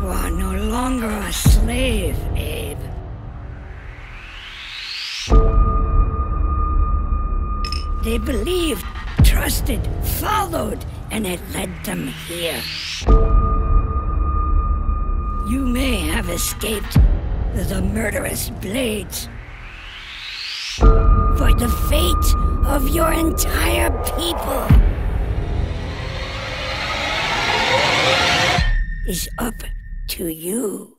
You are no longer a slave, Abe. They believed, trusted, followed, and it led them here. You may have escaped the murderous blades. For the fate of your entire people is up to you.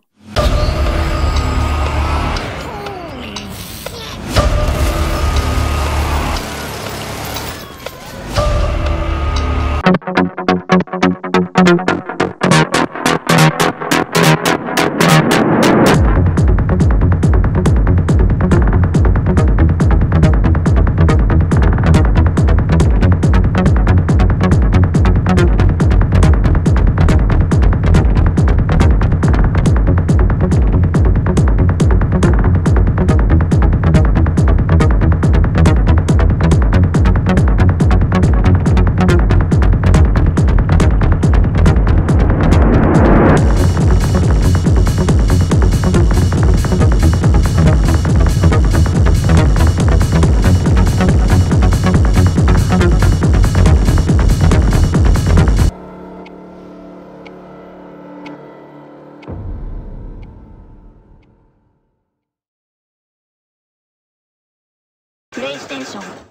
プレイステーション